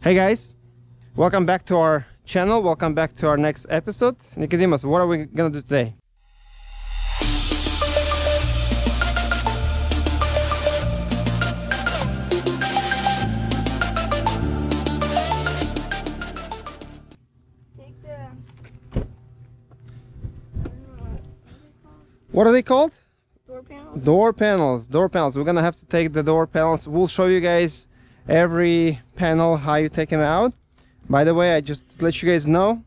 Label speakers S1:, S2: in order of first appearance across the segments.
S1: Hey guys, welcome back to our channel. Welcome back to our next episode. Nicodemus, what are we gonna do today?
S2: Take the. I don't know what are.
S1: What are they called?
S2: Door panels.
S1: Door panels. Door panels. We're gonna have to take the door panels. We'll show you guys every panel how you take them out. By the way, I just let you guys know.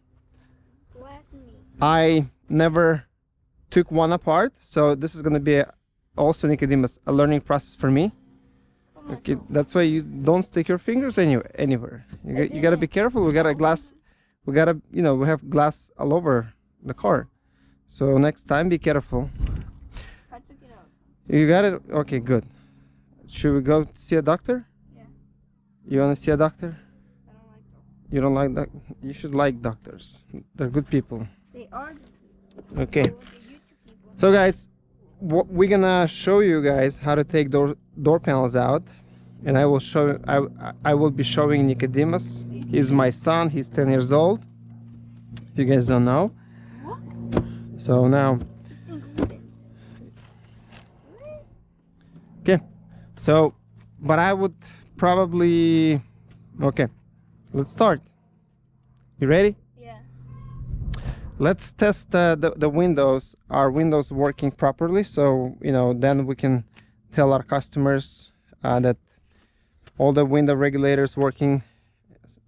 S1: I never took one apart, so this is gonna be a, also Nicodemus a learning process for me. Okay, that's why you don't stick your fingers any, anywhere. You, got, you gotta be careful. We got a glass. We gotta, you know, we have glass all over the car. So next time, be careful.
S2: I took it out.
S1: You got it. Okay, good. Should we go see a doctor? You wanna see a doctor?
S2: I don't like them.
S1: You don't like that? You should like doctors. They're good people.
S2: They are.
S1: Okay. So guys, what we're gonna show you guys how to take door door panels out, and I will show I I will be showing Nicodemus. He's my son. He's 10 years old. If you guys don't know.
S2: What?
S1: So now,
S2: This thing opens.
S1: okay. So, but I would probably okay. Let's start. You ready?
S2: Yeah.
S1: let's test uh, the, the windows are windows working properly so you know then we can tell our customers uh, that all the window regulators working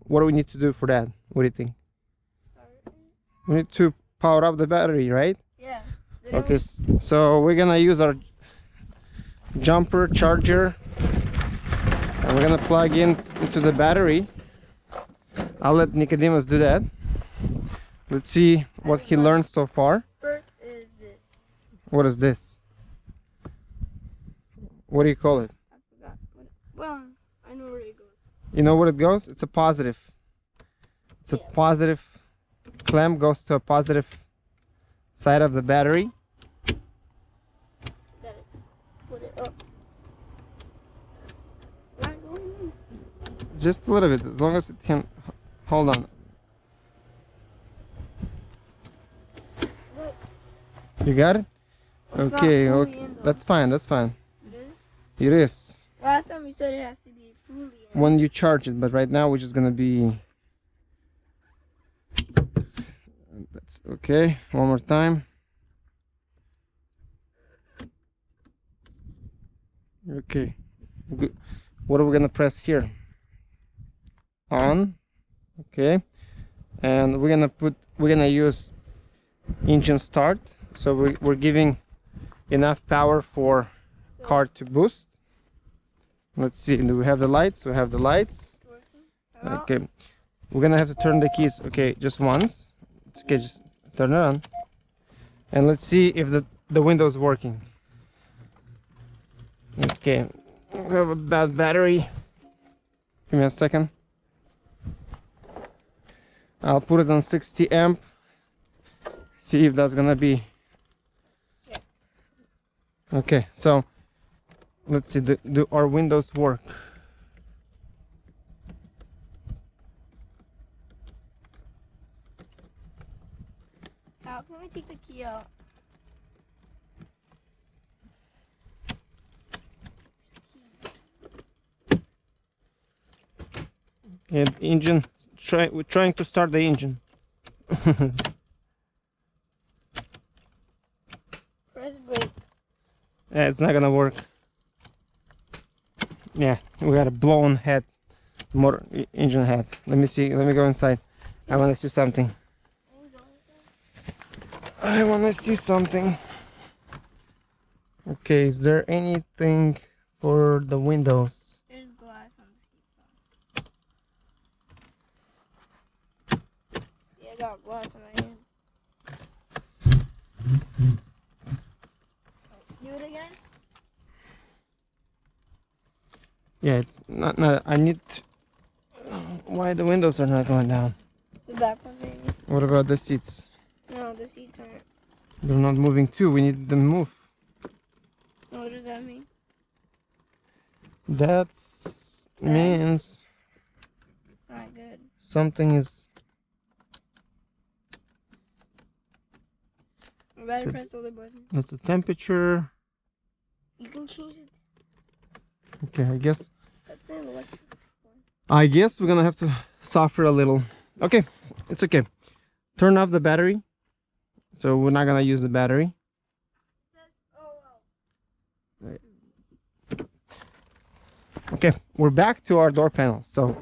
S1: what do we need to do for that what do you think
S2: Start.
S1: we need to power up the battery right
S2: Yeah.
S1: Okay so we're gonna use our jumper charger and we're gonna plug in into the battery i'll let nicodemus do that let's see what he learned so far
S2: is.
S1: What is this? What do you call it?
S2: I forgot. Well, I know where it goes.
S1: You know what it goes? It's a positive. It's a
S2: Yeah.
S1: positive clamp goes to a positive side of the battery.
S2: Got it. Put it up. It's not going in.
S1: Just a little bit, as long as it can hold on. You got it?
S2: It's
S1: okay, okay.
S2: in.
S1: That's fine, that's fine.
S2: It is?
S1: It is.
S2: Last time you said it has to be fully in.
S1: When you charge it, but right now we're just gonna be that's okay. One more time. Okay. Good. What are we gonna press here? On. Okay. And we're gonna put we're gonna use engine start. So we, we're giving enough power for car to boost. Let's see. Do we have the lights? We have the lights. Okay. We're gonna have to turn the keys. Okay, just once. It's okay, just turn it on. And let's see if the, the window's working. Okay. We have a bad battery. Give me a second. I'll put it on 60 amp. See if that's gonna be.
S2: Yeah.
S1: Okay, so let's see. Do, do our windows work?
S2: How can we take the key out?
S1: And engine, try, we're trying to start the engine.
S2: Press brake.
S1: yeah, it's not gonna work. Yeah, we got a blown head, motor engine head. Let me see. Let me go inside. I want to see something. I want to see something. Okay, is there anything for the windows?
S2: There's glass on the seats. Yeah, I got glass on my hand. Do it again?
S1: Yeah, it's not. not I need. Uh, why the windows are not going down?
S2: The back one, maybe.
S1: What about the seats?
S2: No, the seats aren't.
S1: They're not moving too. We need them to move.
S2: What does that mean?
S1: That's means
S2: Side
S1: something is
S2: You better
S1: Should-
S2: press the other button.
S1: that's the temperature.
S2: You can choose it.
S1: Okay, I guess
S2: That's an electric.
S1: I guess we're gonna have to suffer a little. Okay, it's okay. Turn off the battery. So we're not gonna use the battery.
S2: Oh,
S1: Okay, we're back to our door panel. So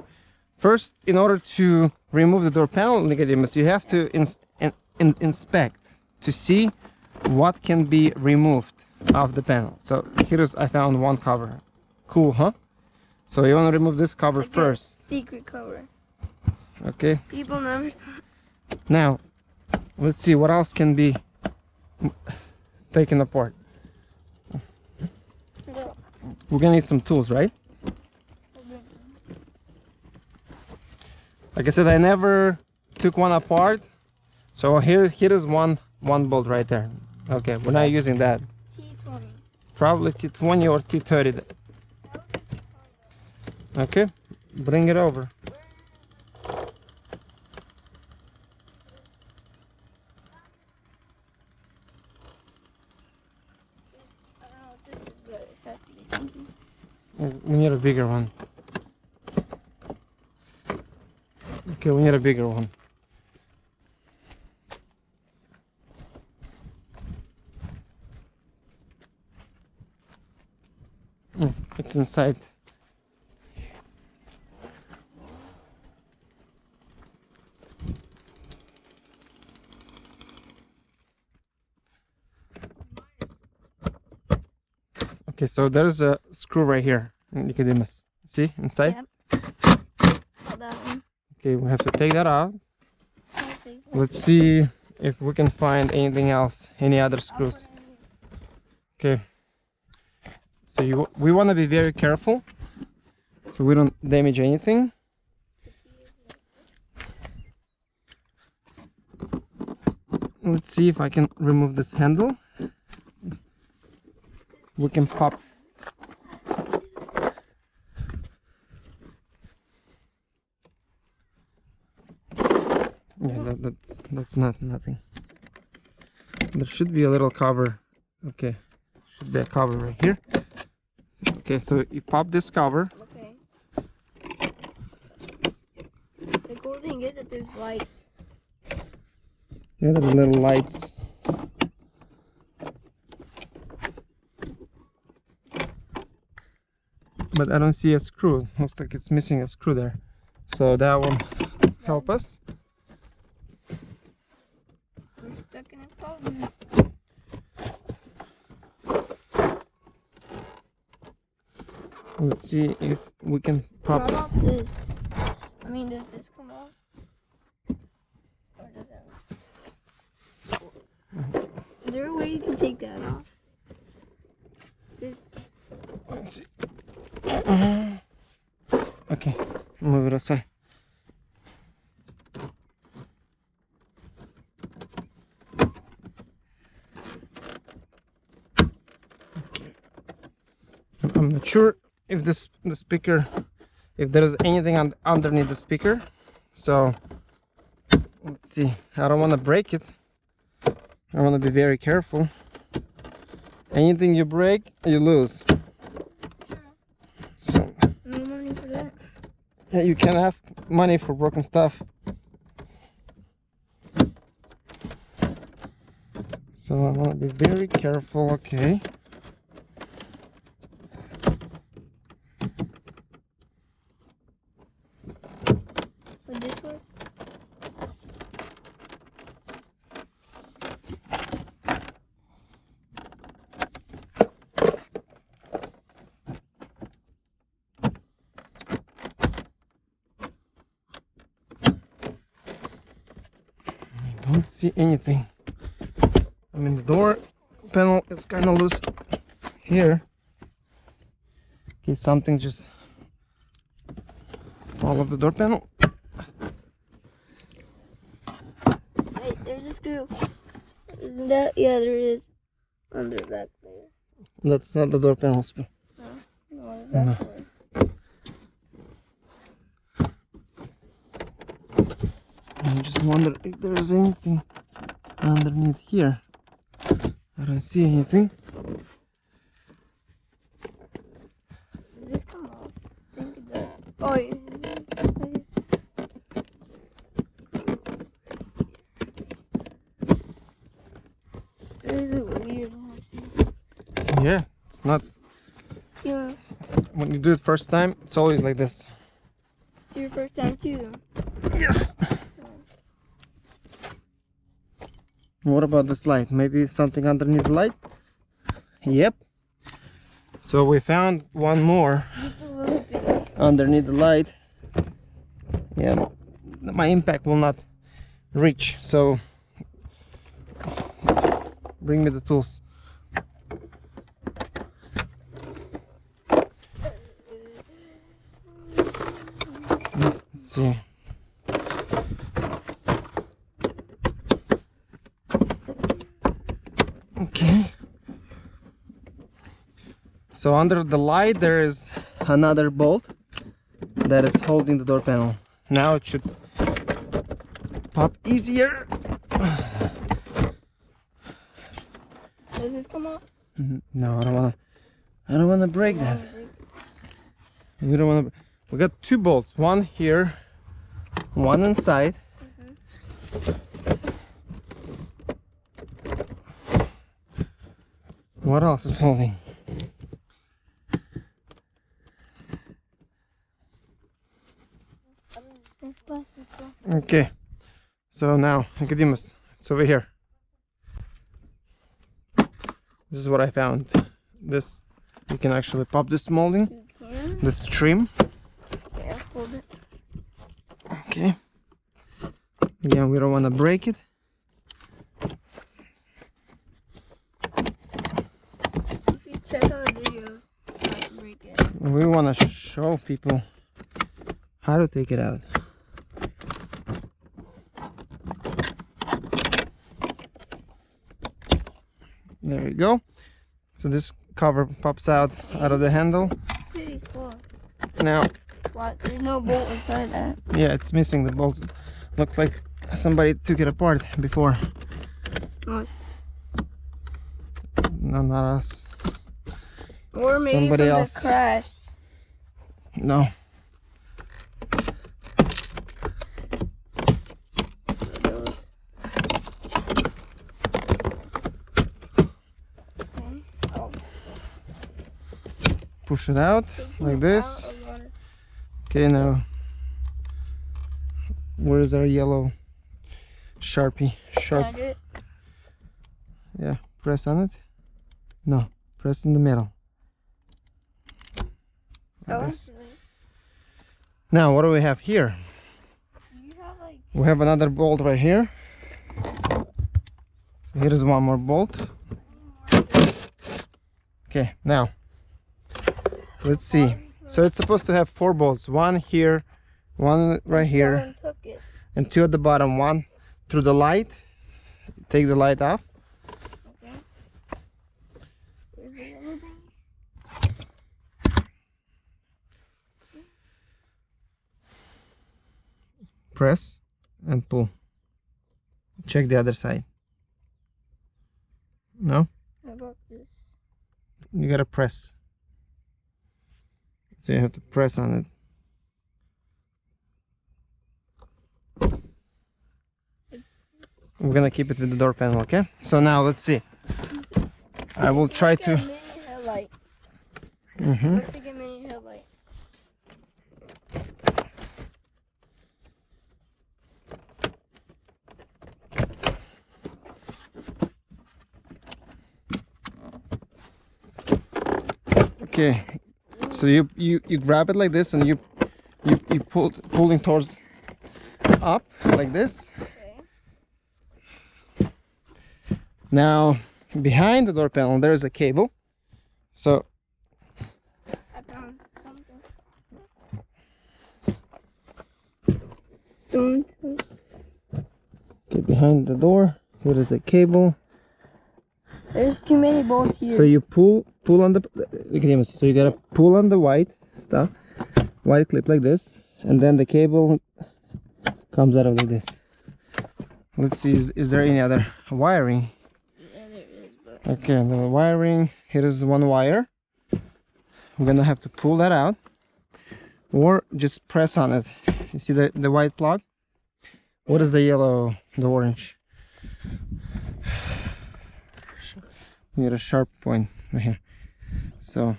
S1: first, in order to remove the door panel, Nicodemus, you have to ins in, in- inspect to see what can be removed of the panel. So here's, I found one cover. Cool, huh? So you wanna remove this cover
S2: like
S1: first,
S2: Secret cover.
S1: okay?
S2: People never.
S1: Now, let's see what else can be taken apart. We're gonna need some tools, right? Like I said, I never took one apart. So here, here is one, one bolt right there. Okay, we're not using that.
S2: T20.
S1: Probably T20 or T30. Okay, bring it over.
S2: I don't know what this is, but it has to be something.
S1: We need a bigger one. Okay, we need a bigger one. Mm, it's inside. Okay, so there's a screw right here, Nicodemus. See inside?
S2: Yep.
S1: Okay, we have to take that out.
S2: I'll take that.
S1: Let's see if we can find anything else, any other screws.
S2: put it in.
S1: Okay. So you, we want to be very careful so we don't damage anything. Let's see if I can remove this handle. We can pop. Yeah, that, that's that's not nothing. There should be a little cover. Okay, should be a cover right here. Okay, so you pop this cover.
S2: Okay. The cool thing is that there's lights.
S1: Yeah, there's little lights. But I don't see a screw. Looks like it's missing a screw there. So that will help us.
S2: We're stuck in a problem.
S1: Let's see if we can pop.
S2: about this? I mean, does this come off? Or does that? Is there a way you can take that off? This.
S1: Let's see. Okay, move it aside. Okay. I'm not sure if this the speaker, if there is anything un underneath the speaker. So let's see. I don't want to break it. I want to be very careful. Anything you break, you lose. So
S2: No money for that.
S1: yeah, you can ask money for broken stuff. So I want to be very careful. Okay.
S2: Would this work?
S1: I don't see anything. I mean, the door panel is kind of loose here. Okay, something just fall off the door panel.
S2: Hey, there's a screw. Isn't that? Yeah, there is. Under back there.
S1: That's not the door panel screw.
S2: No, what is that
S1: No.
S2: for?
S1: I just wonder if there's anything underneath here. I don't see anything.
S2: Does this come off? I think it does. Oh, yeah. This is weird.
S1: Yeah, it's not.
S2: Yeah,
S1: When you do it first time, it's always like this.
S2: it's your first time too.
S1: Yes. What about this light? Maybe something underneath the light? Yep. So we found one more
S2: Just a little bit.
S1: underneath the light. Yeah, my impact will not reach. So bring me the tools. Let's see. Okay. So under the light there is another bolt that is holding the door panel. Now it should pop easier.
S2: Does this come off?
S1: Mhm. No, I don't wanna I don't wanna break that. We don't wanna we got two bolts, one here, one inside. What else is holding?
S2: This plastic stuff.
S1: Okay. So now, Nicodemus, it's over here. This is what I found. This, you can actually pop this molding, this trim.
S2: Yeah, hold it.
S1: Okay. Again, we don't want to break it.
S2: If you check the videos, how to break it.
S1: We want to show people how to take it out. There you go. So this cover pops out out of the handle.
S2: Pretty cool.
S1: Now,
S2: What? There's no bolt inside that.
S1: yeah, it's missing the bolt. Looks like somebody took it apart before.
S2: It's-
S1: No, not us.
S2: Or maybe
S1: Somebody else.
S2: the crash.
S1: No.
S2: Those. Okay. Oh,
S1: Push it out like this.
S2: out of water.
S1: Okay, now where's our yellow sharpie? Sharp.
S2: Can I do it?
S1: Yeah, press on it. No, press in the middle. Like this. Now, what do we have here?
S2: do you have like
S1: We have another bolt right here. Here is one more bolt. Okay, now let's see. So it's supposed to have four bolts. One here, one right here,
S2: Someone took it.
S1: and two at the bottom. One through the light. Take the light off.
S2: Okay. Where's the yellow thing?
S1: Press and pull. Check the other side. No,
S2: about this?
S1: you gotta press. So you have to press on it. We're gonna keep it with the door panel, okay? So now let's see. I will try to.
S2: A mini headlight.
S1: Mhm.
S2: Looks like a mini headlight.
S1: Okay. So you you you grab it like this and you you you pull pulling towards up like this.
S2: Okay.
S1: Now behind the door panel there is a cable. So
S2: I found something. Someone took
S1: okay, behind the door here is a cable.
S2: There's too many bolts here.
S1: So you pull pull on the look at. So you gotta pull on the white stuff, white clip like this, and then the cable comes out of like this. let's see is, is there any other wiring
S2: Yeah, there is, but
S1: okay the wiring here is one wire we're gonna have to pull that out or just press on it you see the the white plug what is the yellow the orange need a sharp point right here. So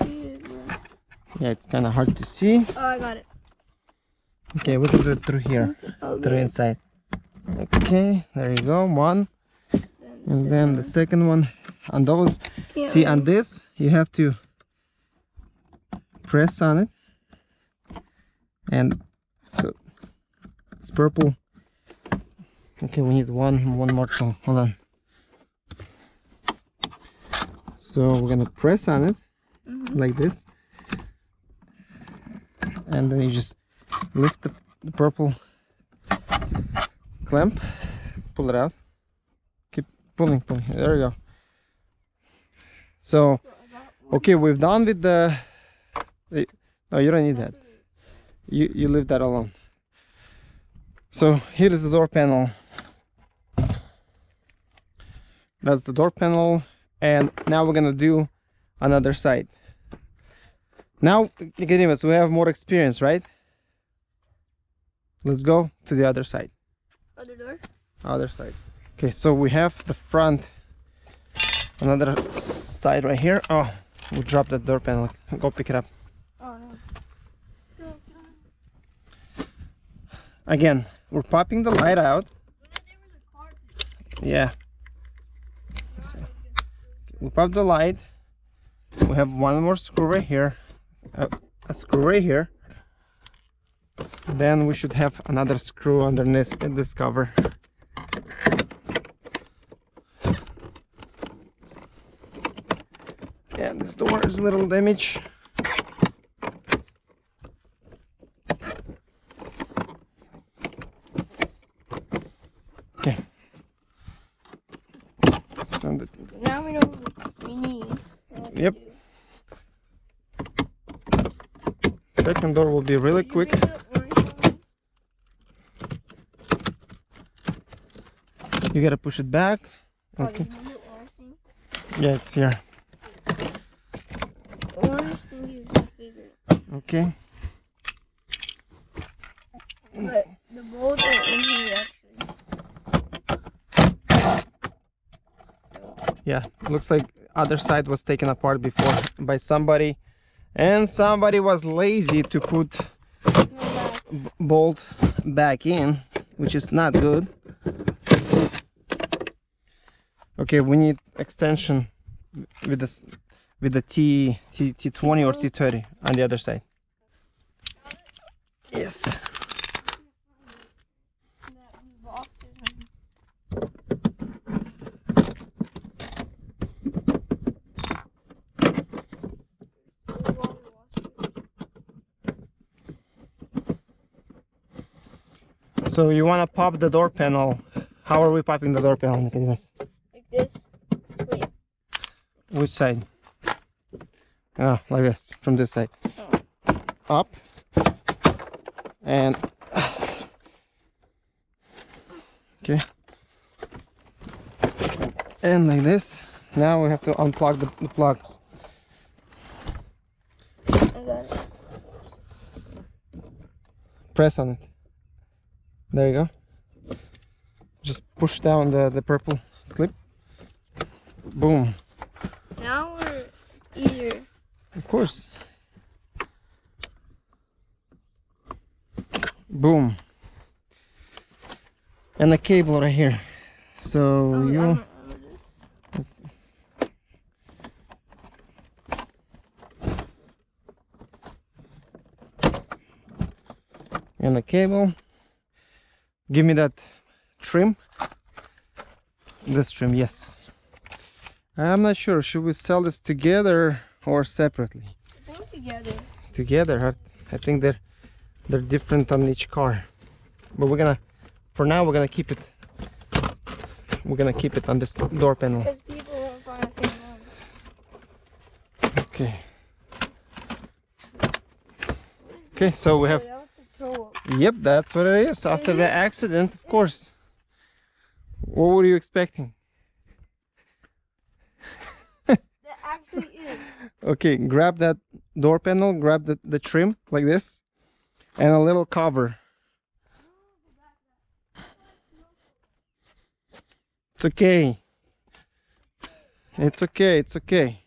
S2: it,
S1: yeah it's kind of hard to see.
S2: Oh, I got it.
S1: okay we can do it through here
S2: Oh,
S1: through inside. Okay there you go one. And then the second one and those.
S2: Can't
S1: see on this you have to press on it. And so it's purple. Okay we need one one more tool hold on so we're gonna press on it
S2: Mhm.
S1: like this. And then you just lift the, the purple clamp pull it out. Keep pulling pulling. There you go. So
S2: So I got one.
S1: okay we've done with the the- no you don't need that. You you leave that alone. So here is the door panel. That's the door panel and now we're gonna do another side. Now Nicodemus, we have more experience right? Let's go to the other side.
S2: Other door?
S1: other side. Okay so we have the front. Another side right here. Oh we dropped the door panel. Go pick it up.
S2: Oh, no.
S1: Again we're popping the light out.
S2: Look there was a car.
S1: yeah we pop the light. We have one more screw right here. A, a screw right here. Then we should have another screw underneath this cover. Yeah this door is a little damaged okay send it
S2: So now we know what we need. and what to
S1: Yep. second door will be really quick
S2: bring the orange one?
S1: you gotta push it back
S2: Oh,
S1: okay
S2: did you bring the orange thing?
S1: yeah it's here
S2: orange thing is my favorite.
S1: okay
S2: But the bolts are in here actually.
S1: yeah looks like other side was taken apart before by somebody and somebody was lazy to put bolt back in which is not good. Okay we need extension with this with the T, T T20 or T30 on the other side. Yes so you want to pop the door panel how are we popping the door panel Nicodemus?
S2: Like this. Wait.
S1: Which side? Ah, like this, from this side. Up. And. Okay. And like this. Now we have to unplug the, the plugs.
S2: I got it.
S1: Press on it. There you go. Just push down the, the purple clip. Boom.
S2: Now we're it's easier.
S1: Of course. Boom. And the cable right here. So
S2: Oh,
S1: you
S2: I'm- I'm with this.
S1: and the cable. Give me that trim. This trim, yes. I'm not sure. Should we sell this together or separately?
S2: I think together.
S1: Together. I think they're they're different on each car. But we're gonna, for now, we're gonna keep it. We're gonna keep it on this door panel.
S2: Because people won't find the same one.
S1: Okay. Okay, so we have
S2: Oh, that was a toe up.
S1: Yep, that's what it is. After the accident, of course. What were you expecting? Okay, grab that door panel, grab the, the trim like this, and a little cover. It's okay. It's okay, it's okay.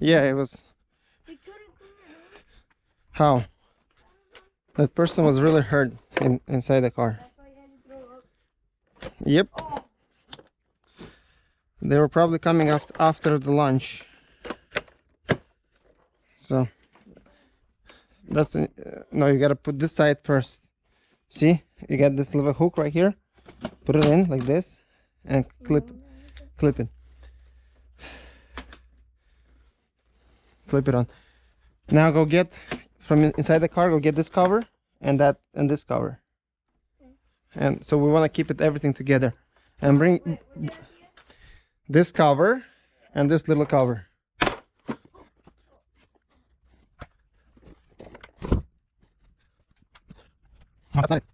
S1: Yeah, it was.
S2: We couldn't clean.
S1: How? That person was really hurt in, inside the car. Yep, they were probably coming after, after the lunch. So, that's. Uh, no, you gotta put this side first. See? You got this little hook right here. Put it in like this and clip clip it. Clip it on. Now go get from inside the car. Go get this cover and that and this cover. And so we want to keep it everything together, and bring
S2: Wait, what's that again?
S1: this cover and this little cover. That's not it.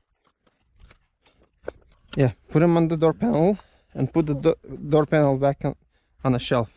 S1: Yeah, put them on the door panel and put the do- door panel back on, on the shelf.